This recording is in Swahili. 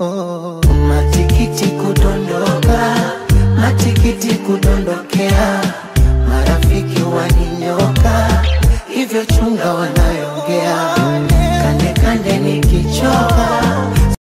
oh. Matikiti kudondoka, matikiti kudondokea, marafiki waninyoka, hivyo chunga wanayongea